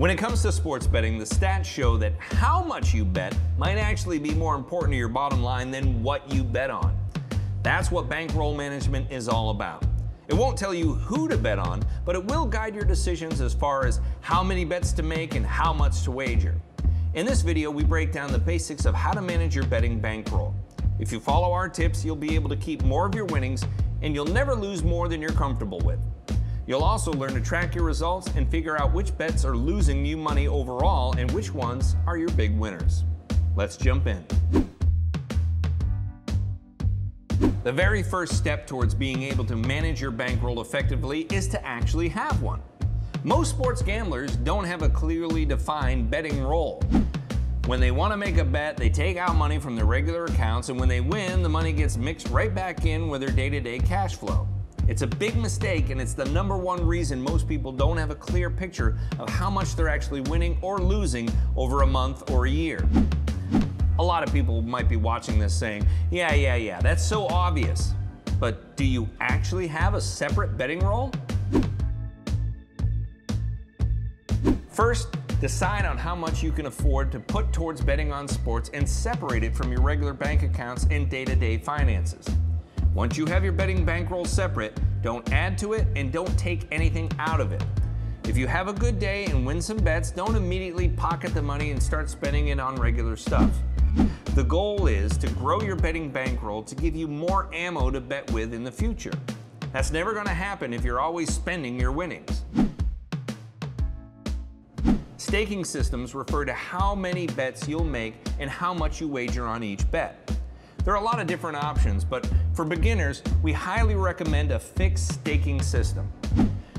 When it comes to sports betting, the stats show that how much you bet might actually be more important to your bottom line than what you bet on. That's what bankroll management is all about. It won't tell you who to bet on, but it will guide your decisions as far as how many bets to make and how much to wager. In this video, we break down the basics of how to manage your betting bankroll. If you follow our tips, you'll be able to keep more of your winnings and you'll never lose more than you're comfortable with. You'll also learn to track your results and figure out which bets are losing you money overall and which ones are your big winners. Let's jump in. The very first step towards being able to manage your bankroll effectively is to actually have one. Most sports gamblers don't have a clearly defined betting roll. When they want to make a bet, they take out money from their regular accounts, and when they win, the money gets mixed right back in with their day to day cash flow. It's a big mistake, and it's the number one reason most people don't have a clear picture of how much they're actually winning or losing over a month or a year. A lot of people might be watching this saying, yeah, yeah, yeah, that's so obvious. But do you actually have a separate betting roll? First, decide on how much you can afford to put towards betting on sports and separate it from your regular bank accounts and day to day finances. Once you have your betting bankroll separate, don't add to it and don't take anything out of it. If you have a good day and win some bets, don't immediately pocket the money and start spending it on regular stuff. The goal is to grow your betting bankroll to give you more ammo to bet with in the future. That's never going to happen if you're always spending your winnings. Staking systems refer to how many bets you'll make and how much you wager on each bet. There are a lot of different options, but for beginners, we highly recommend a fixed staking system.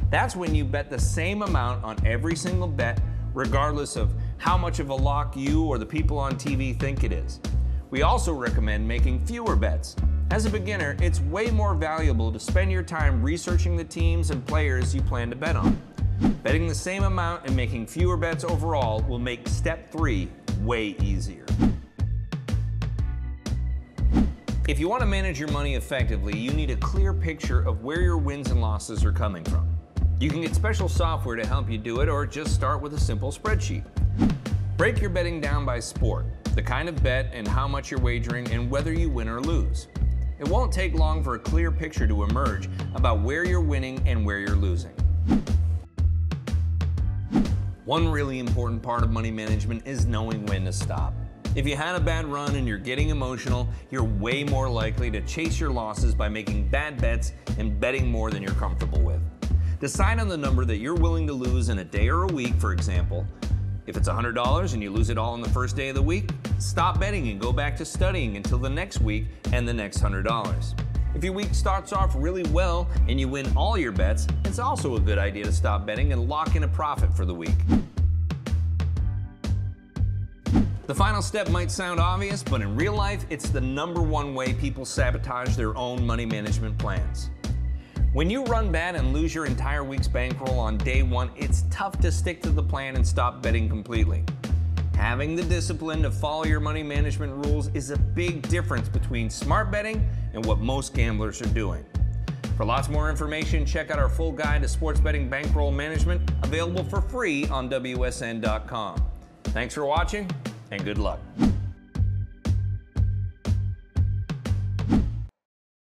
That's when you bet the same amount on every single bet, regardless of how much of a lock you or the people on TV think it is. We also recommend making fewer bets. As a beginner, it's way more valuable to spend your time researching the teams and players you plan to bet on. Betting the same amount and making fewer bets overall will make step three way easier. If you want to manage your money effectively, you need a clear picture of where your wins and losses are coming from. You can get special software to help you do it or just start with a simple spreadsheet. Break your betting down by sport, the kind of bet and how much you're wagering and whether you win or lose. It won't take long for a clear picture to emerge about where you're winning and where you're losing. One really important part of money management is knowing when to stop. If you had a bad run and you're getting emotional, you're way more likely to chase your losses by making bad bets and betting more than you're comfortable with. Decide on the number that you're willing to lose in a day or a week, for example. If it's $100 and you lose it all on the first day of the week, stop betting and go back to studying until the next week and the next $100. If your week starts off really well and you win all your bets, it's also a good idea to stop betting and lock in a profit for the week. The final step might sound obvious, but in real life, it's the number one way people sabotage their own money management plans. When you run bad and lose your entire week's bankroll on day one, it's tough to stick to the plan and stop betting completely. Having the discipline to follow your money management rules is a big difference between smart betting and what most gamblers are doing. For lots more information, check out our full guide to sports betting bankroll management, available for free on WSN.com. Thanks for watching and good luck.